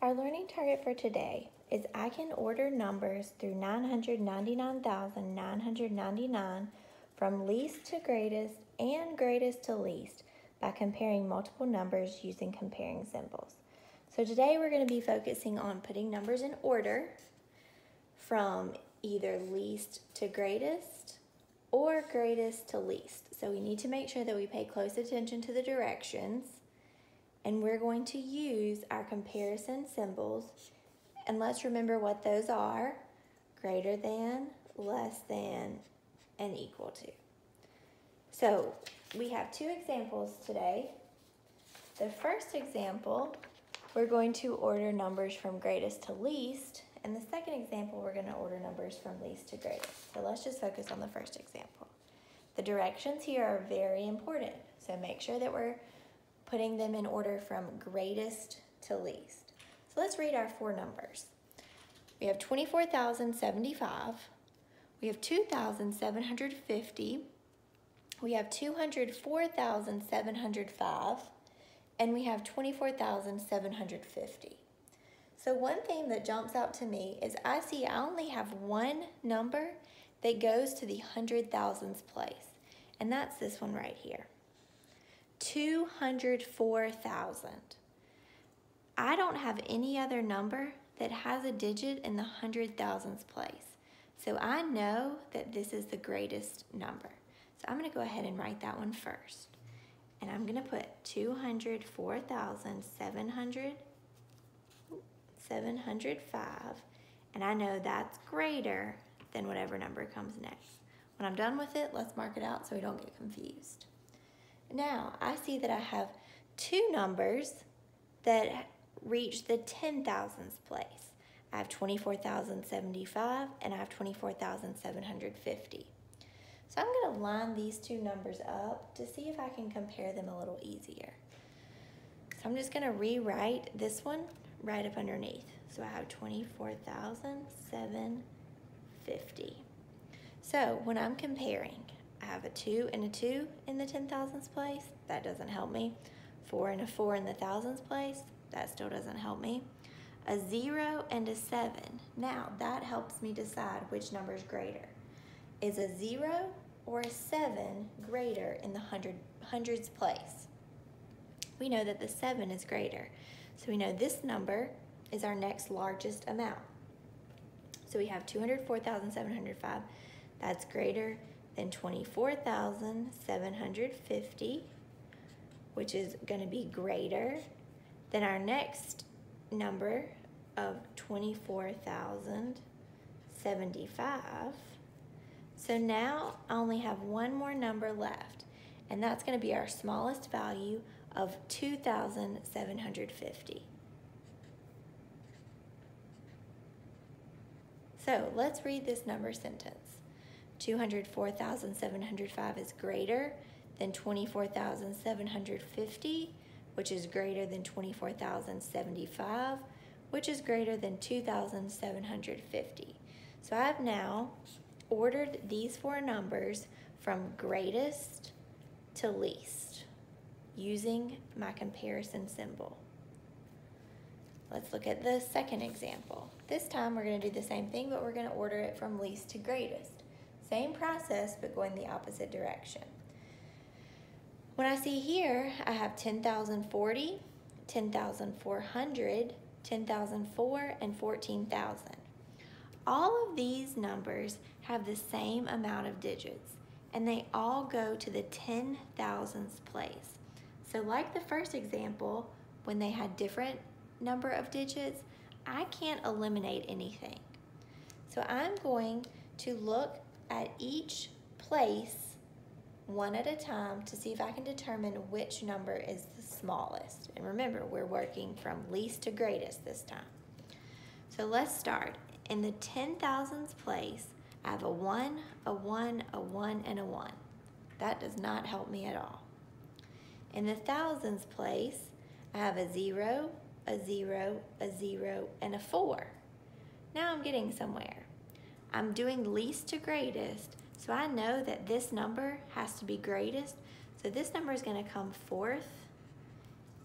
Our learning target for today is I can order numbers through 999,999 from least to greatest and greatest to least by comparing multiple numbers using comparing symbols. So today we're going to be focusing on putting numbers in order from either least to greatest or greatest to least. So we need to make sure that we pay close attention to the directions and we're going to use our comparison symbols and let's remember what those are greater than, less than, and equal to. So we have two examples today. The first example, we're going to order numbers from greatest to least, and the second example, we're going to order numbers from least to greatest. So let's just focus on the first example. The directions here are very important, so make sure that we're putting them in order from greatest to least. So let's read our four numbers. We have 24,075, we have 2,750, we have 204,705, and we have 24,750. So one thing that jumps out to me is I see I only have one number that goes to the hundred thousands place, and that's this one right here. 204,000. I don't have any other number that has a digit in the hundred thousands place. So I know that this is the greatest number. So I'm gonna go ahead and write that one first. And I'm gonna put 204,700 705, and I know that's greater than whatever number comes next. When I'm done with it, let's mark it out so we don't get confused. Now, I see that I have two numbers that reach the 10,000s place. I have 24,075 and I have 24,750. So I'm going to line these two numbers up to see if I can compare them a little easier. So I'm just going to rewrite this one right up underneath. So I have 24,750. So when I'm comparing, I have a 2 and a 2 in the 10,000s place. That doesn't help me. 4 and a 4 in the thousands place. That still doesn't help me. A 0 and a 7. Now, that helps me decide which number is greater. Is a 0 or a 7 greater in the hundred, hundreds place? We know that the 7 is greater. So we know this number is our next largest amount. So we have 204,705. That's greater than 24,750, which is going to be greater than our next number of 24,075. So now I only have one more number left, and that's going to be our smallest value of 2,750. So let's read this number sentence. 204,705 is greater than 24,750, which is greater than 24,075, which is greater than 2,750. So I've now ordered these four numbers from greatest to least using my comparison symbol. Let's look at the second example. This time we're gonna do the same thing, but we're gonna order it from least to greatest. Same process, but going the opposite direction. When I see here, I have 10,040, 10,400, 10,004, and 14,000. All of these numbers have the same amount of digits, and they all go to the 10,000s place. So like the first example, when they had different number of digits, I can't eliminate anything. So I'm going to look at each place one at a time to see if I can determine which number is the smallest. And remember, we're working from least to greatest this time. So let's start. In the 10,000s place, I have a 1, a 1, a 1, and a 1. That does not help me at all. In the thousands place, I have a zero, a zero, a zero, and a four. Now I'm getting somewhere. I'm doing least to greatest, so I know that this number has to be greatest. So this number is gonna come fourth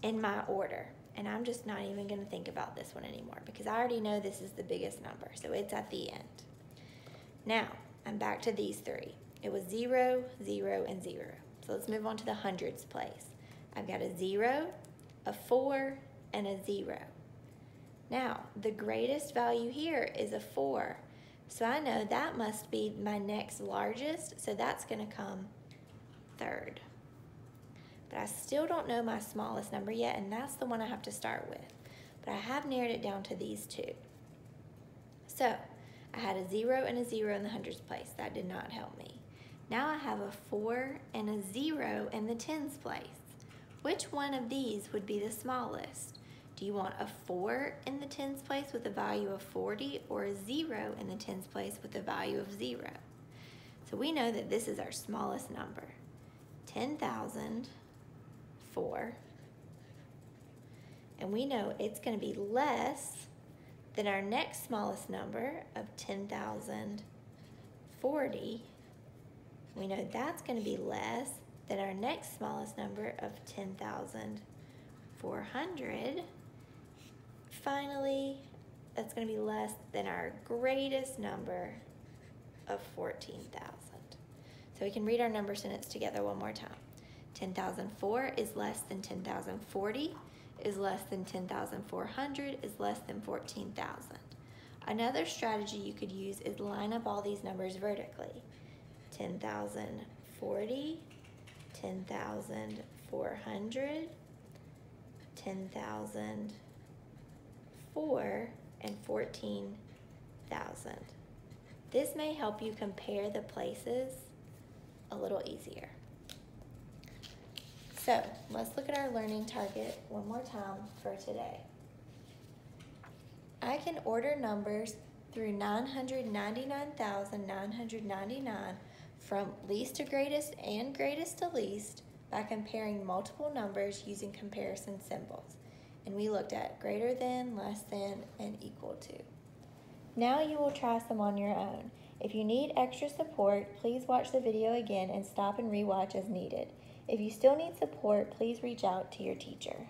in my order. and I'm just not even going to think about this one anymore because I already know this is the biggest number, so it's at the end. Now, I'm back to these three. It was zero, zero, and zero. So let's move on to the hundreds place. I've got a zero, a four, and a zero. Now, the greatest value here is a four. So I know that must be my next largest, so that's gonna come third. But I still don't know my smallest number yet, and that's the one I have to start with. But I have narrowed it down to these two. So I had a zero and a zero in the hundreds place. That did not help me. Now I have a four and a zero in the tens place. Which one of these would be the smallest? Do you want a four in the tens place with a value of 40 or a zero in the tens place with a value of zero? So we know that this is our smallest number. 10,004. And we know it's gonna be less than our next smallest number of 10,040. We know that's gonna be less than our next smallest number of 10,400. Finally, that's going to be less than our greatest number of 14,000. So we can read our number sentence together one more time. 10,004 is less than 10,040, is less than 10,400, is less than 14,000. Another strategy you could use is line up all these numbers vertically. 10,040, 10,400, 10,004, and 14,000. This may help you compare the places a little easier. So let's look at our learning target one more time for today. I can order numbers through 999,999 from least to greatest and greatest to least by comparing multiple numbers using comparison symbols. And we looked at greater than, less than, and equal to. Now you will try some on your own. If you need extra support, please watch the video again and stop and rewatch as needed. If you still need support, please reach out to your teacher.